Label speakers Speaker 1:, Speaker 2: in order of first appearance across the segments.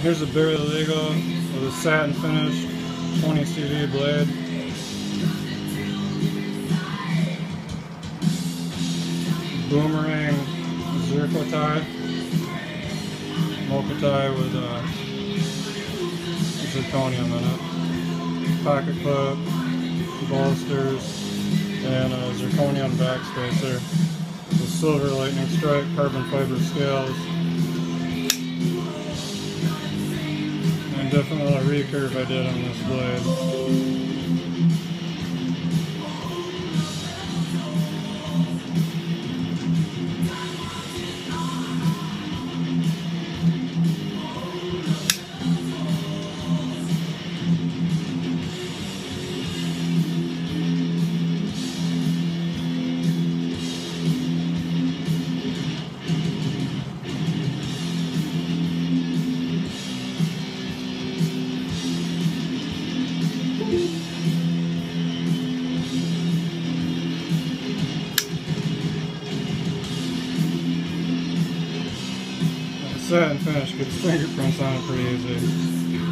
Speaker 1: Here's a Barely Legal with a satin finish 20 CV blade. Boomerang Zirco-Ti. Mocha tie with uh, zirconium in it. Pocket clip, bolsters, and a zirconium backspacer. The silver lightning strike carbon fiber scales. A recurve I did on this blade. Satin finish gets fingerprints on it pretty easy.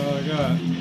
Speaker 1: all I got.